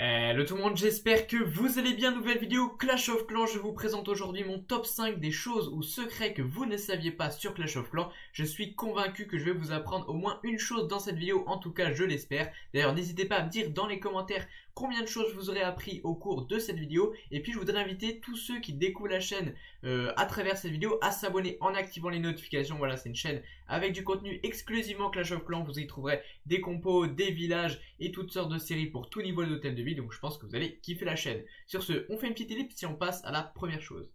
Hello tout le monde, j'espère que vous allez bien. Nouvelle vidéo Clash of Clans. Je vous présente aujourd'hui mon top 5 des choses ou secrets que vous ne saviez pas sur Clash of Clans. Je suis convaincu que je vais vous apprendre au moins une chose dans cette vidéo, en tout cas je l'espère. D'ailleurs n'hésitez pas à me dire dans les commentaires combien de choses vous aurais appris au cours de cette vidéo. Et puis je voudrais inviter tous ceux qui découvrent la chaîne euh, à travers cette vidéo à s'abonner en activant les notifications. Voilà, c'est une chaîne avec du contenu exclusivement Clash of Clans. Vous y trouverez des compos, des villages et toutes sortes de séries pour tout niveau d'hôtel de vie. Donc je pense que vous allez kiffer la chaîne. Sur ce, on fait une petite ellipse si on passe à la première chose.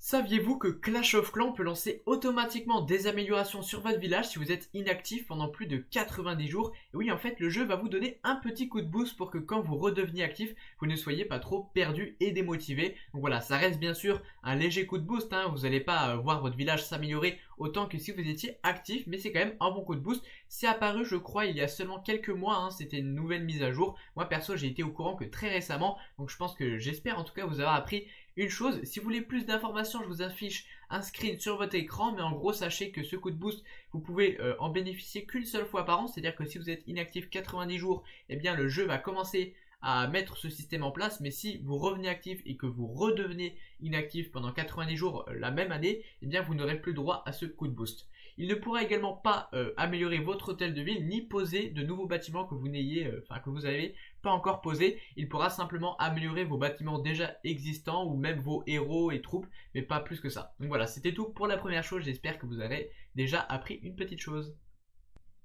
Saviez-vous que Clash of Clans peut lancer automatiquement des améliorations sur votre village si vous êtes inactif pendant plus de 90 jours? Et oui, en fait, le jeu va vous donner un petit coup de boost pour que quand vous redeveniez actif, vous ne soyez pas trop perdu et démotivé. Donc voilà, ça reste bien sûr un léger coup de boost. Hein. Vous n'allez pas euh, voir votre village s'améliorer autant que si vous étiez actif, mais c'est quand même un bon coup de boost. C'est apparu, je crois, il y a seulement quelques mois. Hein. C'était une nouvelle mise à jour. Moi, perso, j'ai été au courant que très récemment. Donc je pense que j'espère en tout cas vous avoir appris une chose, si vous voulez plus d'informations, je vous affiche un screen sur votre écran, mais en gros, sachez que ce coup de boost, vous pouvez euh, en bénéficier qu'une seule fois par an, c'est-à-dire que si vous êtes inactif 90 jours, eh bien le jeu va commencer à mettre ce système en place, mais si vous revenez actif et que vous redevenez inactif pendant 90 jours euh, la même année, eh bien vous n'aurez plus droit à ce coup de boost. Il ne pourra également pas euh, améliorer votre hôtel de ville ni poser de nouveaux bâtiments que vous n'ayez, avez pas encore posé. Il pourra simplement améliorer vos bâtiments déjà existants ou même vos héros et troupes, mais pas plus que ça. Donc voilà, c'était tout pour la première chose. J'espère que vous avez déjà appris une petite chose.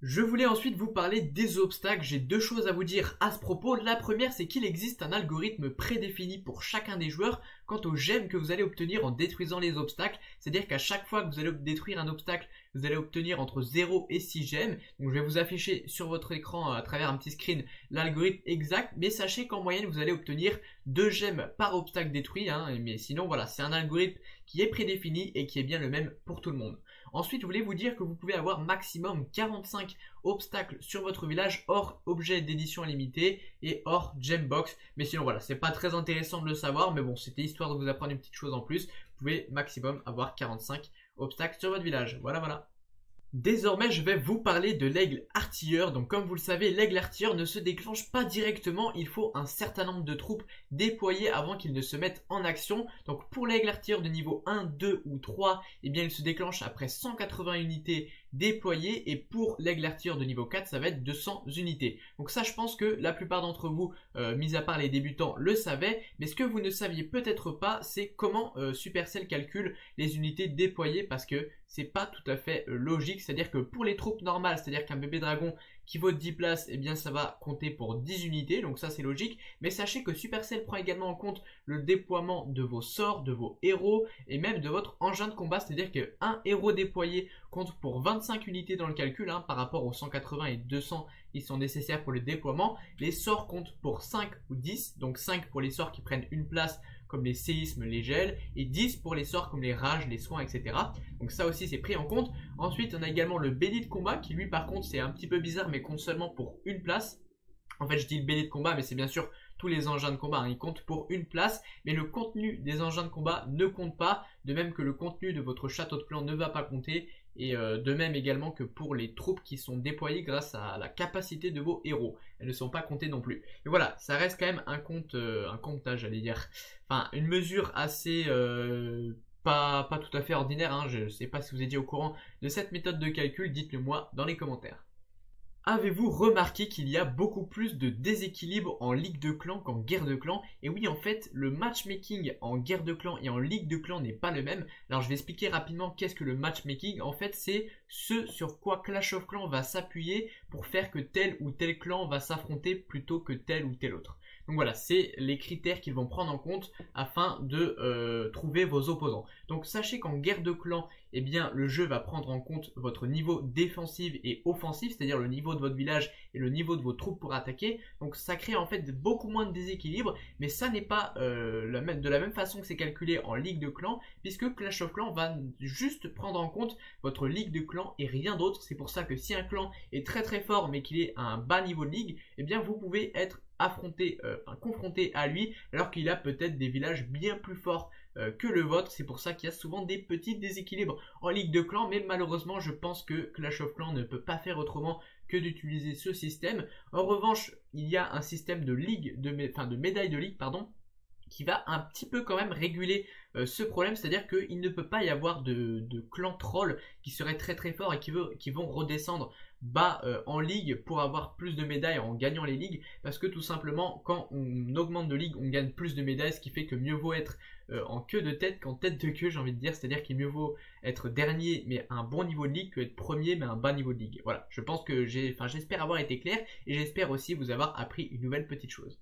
Je voulais ensuite vous parler des obstacles. J'ai deux choses à vous dire à ce propos. La première, c'est qu'il existe un algorithme prédéfini pour chacun des joueurs quant aux gemmes que vous allez obtenir en détruisant les obstacles. C'est-à-dire qu'à chaque fois que vous allez détruire un obstacle, vous allez obtenir entre 0 et 6 gemmes. Donc je vais vous afficher sur votre écran à travers un petit screen l'algorithme exact. Mais sachez qu'en moyenne, vous allez obtenir 2 gemmes par obstacle détruit. Hein. Mais sinon, voilà, c'est un algorithme qui est prédéfini et qui est bien le même pour tout le monde. Ensuite, je voulais vous dire que vous pouvez avoir maximum 45 obstacles sur votre village hors objet d'édition limitée et hors gembox. Mais sinon, voilà, c'est pas très intéressant de le savoir, mais bon, c'était histoire de vous apprendre une petite chose en plus. Vous pouvez maximum avoir 45 obstacles sur votre village. Voilà, voilà. Désormais, je vais vous parler de l'aigle artilleur. Donc, comme vous le savez, l'aigle artilleur ne se déclenche pas directement. Il faut un certain nombre de troupes déployées avant qu'il ne se mette en action. Donc, pour l'aigle artilleur de niveau 1, 2 ou 3, eh bien, il se déclenche après 180 unités déployées. Et pour l'aigle artilleur de niveau 4, ça va être 200 unités. Donc, ça, je pense que la plupart d'entre vous, euh, mis à part les débutants, le savaient. Mais ce que vous ne saviez peut-être pas, c'est comment euh, Supercell calcule les unités déployées parce que c'est pas tout à fait euh, logique. C'est-à-dire que pour les troupes normales, c'est-à-dire qu'un bébé dragon qui vaut 10 places, eh bien ça va compter pour 10 unités, donc ça c'est logique. Mais sachez que Supercell prend également en compte le déploiement de vos sorts, de vos héros et même de votre engin de combat. C'est-à-dire qu'un héros déployé compte pour 25 unités dans le calcul hein, par rapport aux 180 et 200 qui sont nécessaires pour le déploiement. Les sorts comptent pour 5 ou 10, donc 5 pour les sorts qui prennent une place comme les séismes, les gels, et 10 pour les sorts comme les rages, les soins, etc. Donc ça aussi c'est pris en compte. Ensuite on a également le bélier de combat qui lui par contre c'est un petit peu bizarre mais compte seulement pour une place. En fait je dis le bélier de combat mais c'est bien sûr tous les engins de combat, hein. ils comptent pour une place, mais le contenu des engins de combat ne compte pas, de même que le contenu de votre château de clan ne va pas compter, et euh, de même également que pour les troupes qui sont déployées grâce à la capacité de vos héros. Elles ne sont pas comptées non plus. Et voilà, ça reste quand même un compte, euh, un comptage, j'allais dire. Enfin, une mesure assez euh, pas, pas tout à fait ordinaire. Hein. Je ne sais pas si vous étiez au courant de cette méthode de calcul. Dites-le moi dans les commentaires. Avez-vous remarqué qu'il y a beaucoup plus de déséquilibre en Ligue de Clans qu'en Guerre de Clans Et oui, en fait, le matchmaking en Guerre de Clans et en Ligue de Clans n'est pas le même. Alors, je vais expliquer rapidement qu'est-ce que le matchmaking. En fait, c'est ce sur quoi Clash of Clans va s'appuyer pour faire que tel ou tel clan va s'affronter plutôt que tel ou tel autre. Donc voilà, c'est les critères qu'ils vont prendre en compte afin de euh, trouver vos opposants. Donc sachez qu'en guerre de clan, eh bien le jeu va prendre en compte votre niveau défensif et offensif, c'est-à-dire le niveau de votre village et le niveau de vos troupes pour attaquer. Donc ça crée en fait beaucoup moins de déséquilibre, mais ça n'est pas euh, de la même façon que c'est calculé en ligue de clan, puisque Clash of Clans va juste prendre en compte votre ligue de clan et rien d'autre. C'est pour ça que si un clan est très très fort mais qu'il est à un bas niveau de ligue, eh bien vous pouvez être affronté, euh, confronté à lui, alors qu'il a peut-être des villages bien plus forts euh, que le vôtre. C'est pour ça qu'il y a souvent des petits déséquilibres en Ligue de Clans, mais malheureusement, je pense que Clash of Clans ne peut pas faire autrement que d'utiliser ce système. En revanche, il y a un système de ligue, de, enfin de médaille de ligue, pardon, qui va un petit peu quand même réguler euh, ce problème, c'est-à-dire qu'il ne peut pas y avoir de, clans trolls qui seraient très très forts et qui, vont redescendre bas euh, en ligue pour avoir plus de médailles en gagnant les ligues, parce que tout simplement quand on augmente de ligue, on gagne plus de médailles, ce qui fait que mieux vaut être euh, en queue de tête qu'en tête de queue, j'ai envie de dire, c'est-à-dire qu'il mieux vaut être dernier mais un bon niveau de ligue que être premier mais un bas niveau de ligue. Voilà, je pense que j'ai, enfin j'espère avoir été clair et j'espère aussi vous avoir appris une nouvelle petite chose.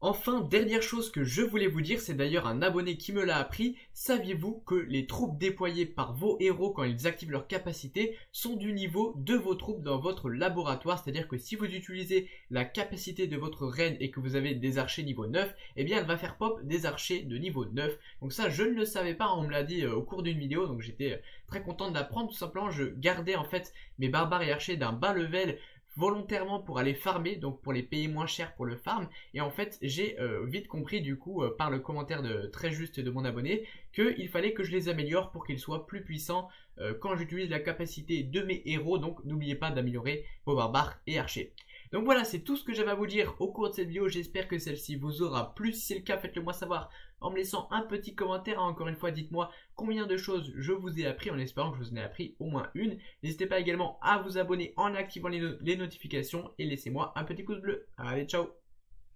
Enfin, dernière chose que je voulais vous dire, c'est d'ailleurs un abonné qui me l'a appris, saviez-vous que les troupes déployées par vos héros quand ils activent leurs capacités sont du niveau de vos troupes dans votre laboratoire, c'est-à-dire que si vous utilisez la capacité de votre reine et que vous avez des archers niveau 9, eh bien elle va faire pop des archers de niveau 9. Donc ça je ne le savais pas, on me l'a dit euh, au cours d'une vidéo, donc j'étais euh, très content d'apprendre tout simplement, je gardais en fait mes barbares et archers d'un bas level volontairement pour aller farmer, donc pour les payer moins cher pour le farm. Et en fait, j'ai euh, vite compris du coup euh, par le commentaire de très juste de mon abonné qu'il fallait que je les améliore pour qu'ils soient plus puissants euh, quand j'utilise la capacité de mes héros. Donc n'oubliez pas d'améliorer vos et archers. Donc voilà, c'est tout ce que j'avais à vous dire au cours de cette vidéo. J'espère que celle-ci vous aura plu. Si c'est le cas, faites-le moi savoir en me laissant un petit commentaire. Encore une fois, dites-moi combien de choses je vous ai appris en espérant que je vous en ai appris au moins une. N'hésitez pas également à vous abonner en activant les, les notifications et laissez-moi un petit pouce bleu. Allez, ciao